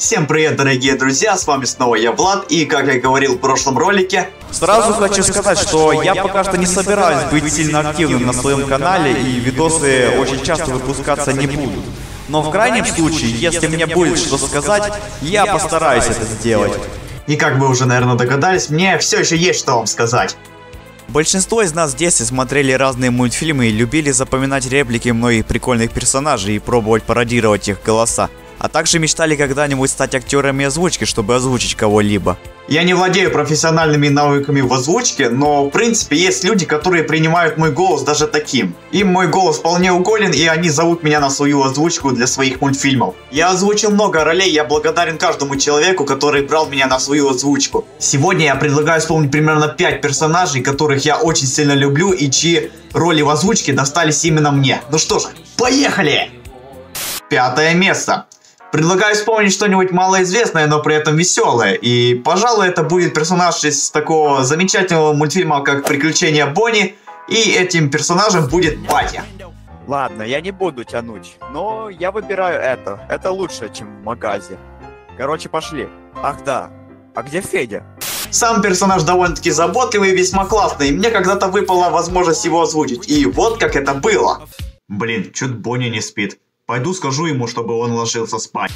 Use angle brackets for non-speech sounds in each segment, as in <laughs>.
Всем привет, дорогие друзья, с вами снова я, Влад, и как я говорил в прошлом ролике... Сразу хочу сказать, что я пока что не собираюсь быть сильно активным на своем канале, и видосы очень часто выпускаться не будут. Но в крайнем случае, если мне будет что сказать, я постараюсь это сделать. И как вы уже, наверное, догадались, мне все еще есть что вам сказать. Большинство из нас в детстве смотрели разные мультфильмы и любили запоминать реплики многих прикольных персонажей и пробовать пародировать их голоса а также мечтали когда-нибудь стать актерами озвучки, чтобы озвучить кого-либо. Я не владею профессиональными навыками в озвучке, но в принципе есть люди, которые принимают мой голос даже таким. Им мой голос вполне уголен, и они зовут меня на свою озвучку для своих мультфильмов. Я озвучил много ролей, я благодарен каждому человеку, который брал меня на свою озвучку. Сегодня я предлагаю вспомнить примерно 5 персонажей, которых я очень сильно люблю и чьи роли в озвучке достались именно мне. Ну что же, поехали! Пятое место. Предлагаю вспомнить что-нибудь малоизвестное, но при этом веселое. И, пожалуй, это будет персонаж из такого замечательного мультфильма, как «Приключения Бонни». И этим персонажем будет Батя. Ладно, я не буду тянуть, но я выбираю это. Это лучше, чем в магазе. Короче, пошли. Ах да, а где Федя? Сам персонаж довольно-таки заботливый и весьма классный. Мне когда-то выпала возможность его озвучить. И вот как это было. Блин, чуть Бонни не спит. Пойду скажу ему, чтобы он ложился спать.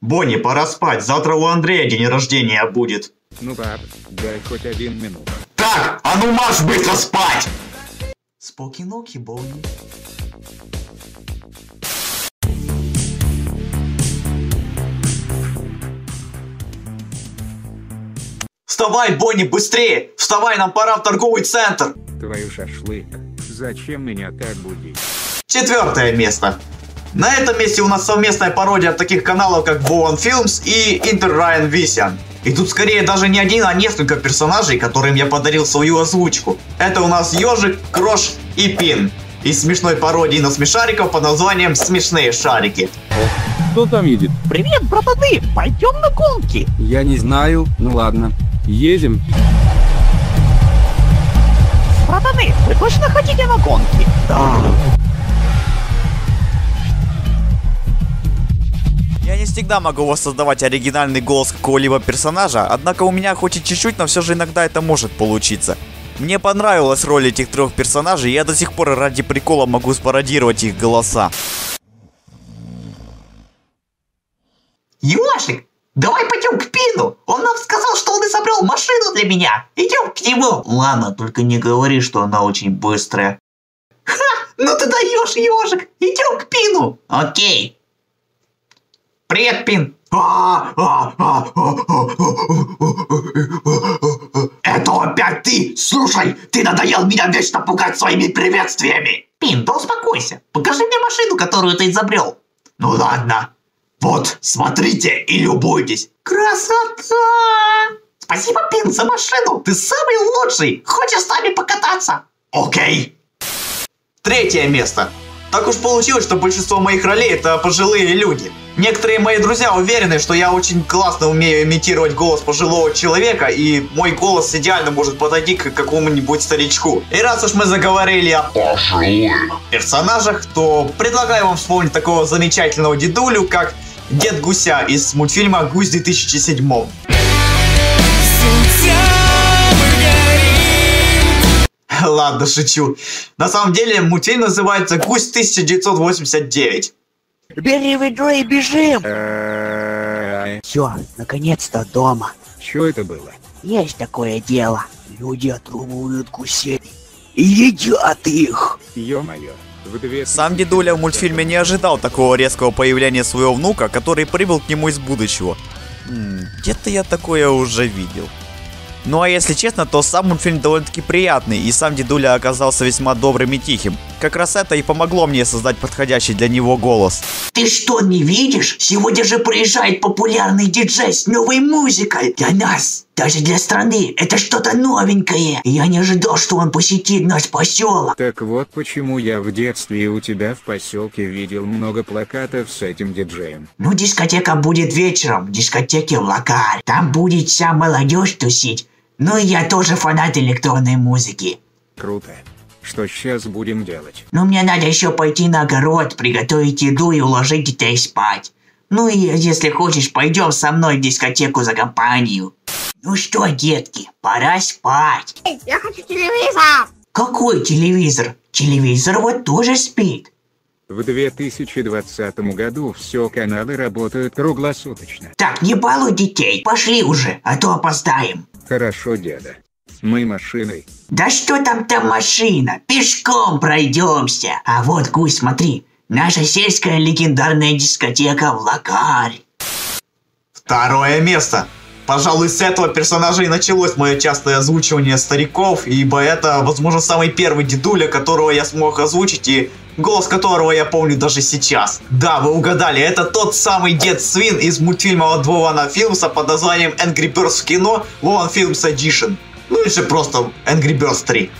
Бонни, пора спать. Завтра у Андрея день рождения будет. Ну пап, дай хоть один минут. Так, а ну марш быстро спать! Споки-ноки, Бонни. Вставай, Бонни, быстрее! Вставай, нам пора в торговый центр! Твою шашлык. Зачем меня так будить? Четвертое место. На этом месте у нас совместная пародия от таких каналов, как Bowen Films и Inter Ryan Vision. И тут скорее даже не один, а несколько персонажей, которым я подарил свою озвучку. Это у нас Ежик, Крош и Пин. Из смешной пародии на смешариков под названием «Смешные шарики». Кто там едет? Привет, братаны! Пойдем на гонки! Я не знаю. Ну ладно. Едем. Братаны, вы точно хотите на гонки? Да. Я не всегда могу воссоздавать оригинальный голос какого-либо персонажа, однако у меня хоть и чуть-чуть, но все же иногда это может получиться. Мне понравилась роль этих трех персонажей, и я до сих пор ради прикола могу спародировать их голоса. Машину для меня. Идем к нему. Ладно, только не говори, что она очень быстрая. Ха, ну ты даешь, ежик. Идем к Пину. Окей. Привет, Пин. Это опять ты? Слушай, ты надоел меня вечно пугать своими приветствиями. Пин, да успокойся. Покажи мне машину, которую ты изобрел. Ну ладно. Вот, смотрите и любуйтесь. Красота! Спасибо, Пин, за машину. Ты самый лучший. Хочешь с нами покататься? Окей. Третье место. Так уж получилось, что большинство моих ролей это пожилые люди. Некоторые мои друзья уверены, что я очень классно умею имитировать голос пожилого человека, и мой голос идеально может подойти к какому-нибудь старичку. И раз уж мы заговорили о пожилых персонажах, то предлагаю вам вспомнить такого замечательного дедулю, как Дед Гуся из мультфильма «Гусь 2007». <laughs> Ладно, шучу. На самом деле мультфильм называется «Гусь 1989». Бери ведро и бежим. Все, наконец-то дома. Что это было? Есть такое дело. Люди отрубывают гусей и едят их. Ё-моё. Сам дедуля в мультфильме не ожидал такого резкого появления своего внука, который прибыл к нему из будущего. Где-то я такое уже видел. Ну а если честно, то сам мультфильм довольно-таки приятный, и сам дедуля оказался весьма добрым и тихим. Как раз это и помогло мне создать подходящий для него голос. Ты что, не видишь? Сегодня же приезжает популярный диджей с новой музыкой. Для нас, даже для страны, это что-то новенькое. Я не ожидал, что он посетит наш поселок. Так вот почему я в детстве у тебя в поселке видел много плакатов с этим диджеем. Ну, дискотека будет вечером, в дискотеке локаль. Там будет вся молодежь тусить. Ну и я тоже фанат электронной музыки. Круто. Что сейчас будем делать? Но мне надо еще пойти на огород, приготовить еду и уложить детей спать. Ну и если хочешь, пойдем со мной в дискотеку за компанию. Ну что, детки, пора спать. Я хочу телевизор! Какой телевизор? Телевизор вот тоже спит. В 2020 году все каналы работают круглосуточно. Так, не балуй детей, пошли уже, а то опоздаем. Хорошо, деда. Мы машиной. Да что там там машина? Пешком пройдемся. А вот, Гусь, смотри, наша сельская легендарная дискотека в Лакарь. Второе место. Пожалуй, с этого персонажа и началось мое частое озвучивание стариков, ибо это, возможно, самый первый дедуля, которого я смог озвучить и голос которого я помню даже сейчас. Да, вы угадали, это тот самый дед Свин из мультфильма от Вована Филмса под названием Angry Birds в кино Вован Films Edition. Ну или же просто Angry Birds 3.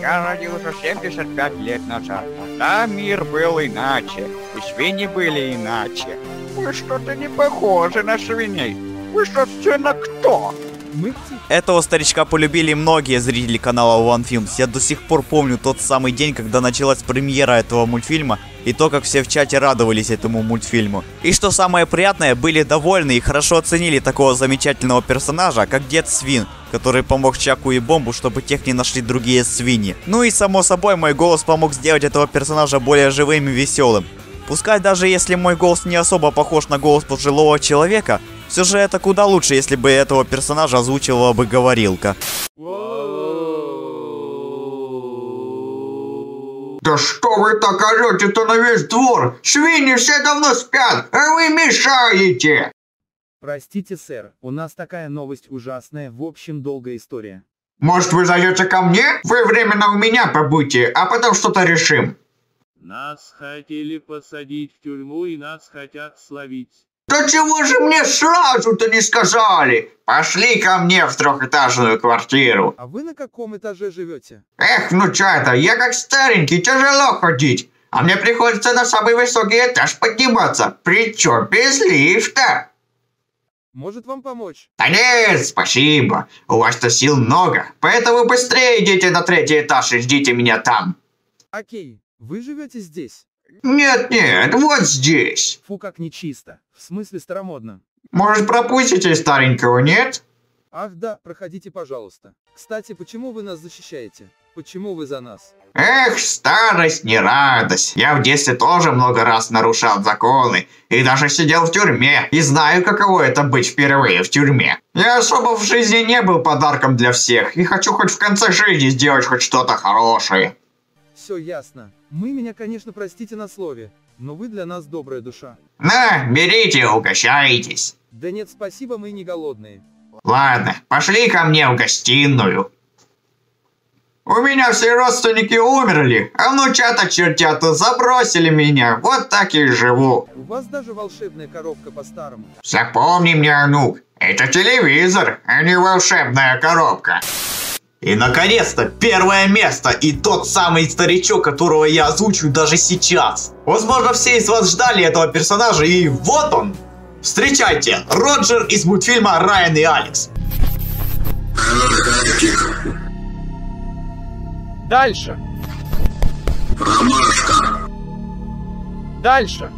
Я родился 75 лет назад. Тогда мир был иначе. И свиньи были иначе. Вы что-то не похожи на свиней. Вы, собственно, кто? Этого старичка полюбили многие зрители канала One Films. Я до сих пор помню тот самый день, когда началась премьера этого мультфильма, и то, как все в чате радовались этому мультфильму. И что самое приятное, были довольны и хорошо оценили такого замечательного персонажа, как Дед Свин, который помог Чаку и Бомбу, чтобы тех не нашли другие свиньи. Ну и само собой, мой голос помог сделать этого персонажа более живым и веселым. Пускай даже если мой голос не особо похож на голос пожилого человека, все же это куда лучше, если бы этого персонажа озвучивала бы говорилка. Да что вы так орете-то на весь двор? Свиньи все давно спят, а вы мешаете! Простите, сэр, у нас такая новость ужасная, в общем, долгая история. Может вы зайдете ко мне? Вы временно у меня побудьте, а потом что-то решим. Нас хотели посадить в тюрьму и нас хотят словить. Да чего же мне сразу-то не сказали? Пошли ко мне в трехэтажную квартиру. А вы на каком этаже живете? Эх, внучата, я как старенький, тяжело ходить. А мне приходится на самый высокий этаж подниматься, причем без лифта. Может вам помочь? Да нет, спасибо. У вас-то сил много, поэтому быстрее идите на третий этаж и ждите меня там. Окей, вы живете здесь? Нет-нет, вот здесь. Фу, как нечисто. В смысле старомодно. Может, пропустите старенького, нет? Ах да, проходите, пожалуйста. Кстати, почему вы нас защищаете? Почему вы за нас? Эх, старость не радость. Я в детстве тоже много раз нарушал законы и даже сидел в тюрьме и знаю, каково это быть впервые в тюрьме. Я особо в жизни не был подарком для всех и хочу хоть в конце жизни сделать хоть что-то хорошее. Все ясно. Мы меня, конечно, простите на слове, но вы для нас добрая душа. На, берите, угощайтесь. Да нет, спасибо, мы не голодные. Ладно, пошли ко мне в гостиную. У меня все родственники умерли, а внучата чертята забросили меня. Вот так и живу. У вас даже волшебная коробка по-старому. Запомни мне, внук, это телевизор, а не волшебная коробка. И наконец-то первое место и тот самый старичок, которого я озвучиваю даже сейчас. Возможно, все из вас ждали этого персонажа, и вот он. Встречайте, Роджер из мультфильма Райан и Алекс. Дальше. Дальше.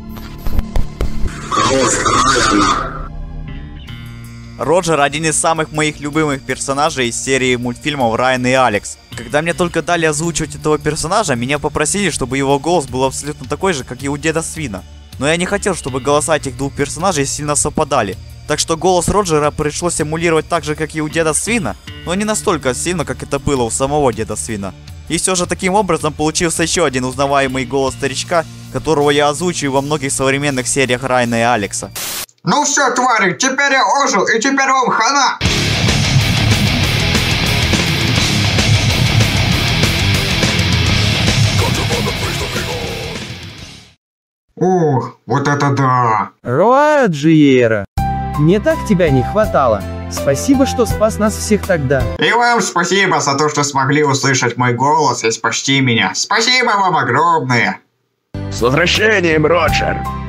Роджер один из самых моих любимых персонажей из серии мультфильмов Райан и Алекс. Когда мне только дали озвучивать этого персонажа, меня попросили, чтобы его голос был абсолютно такой же, как и у деда Свина. Но я не хотел, чтобы голоса этих двух персонажей сильно совпадали. Так что голос Роджера пришлось эмулировать так же, как и у деда Свина, но не настолько сильно, как это было у самого деда Свина. И все же таким образом получился еще один узнаваемый голос старичка, которого я озвучиваю во многих современных сериях Райна и Алекса. Ну все, твари, теперь я ожил, и теперь вам хана. Ух, вот это да! Роаджиера! Мне так тебя не хватало. Спасибо, что спас нас всех тогда. И вам спасибо за то, что смогли услышать мой голос и спасти меня. Спасибо вам огромное! С возвращением, Роджер!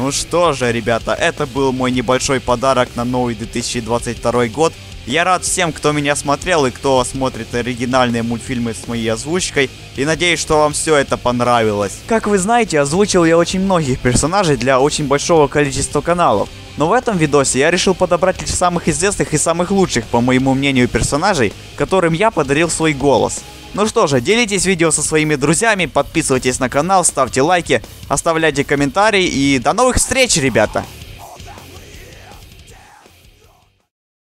Ну что же, ребята, это был мой небольшой подарок на новый 2022 год. Я рад всем, кто меня смотрел и кто смотрит оригинальные мультфильмы с моей озвучкой. И надеюсь, что вам все это понравилось. Как вы знаете, озвучил я очень многих персонажей для очень большого количества каналов. Но в этом видосе я решил подобрать лишь самых известных и самых лучших, по моему мнению, персонажей, которым я подарил свой голос. Ну что же, делитесь видео со своими друзьями, подписывайтесь на канал, ставьте лайки, оставляйте комментарии и до новых встреч, ребята!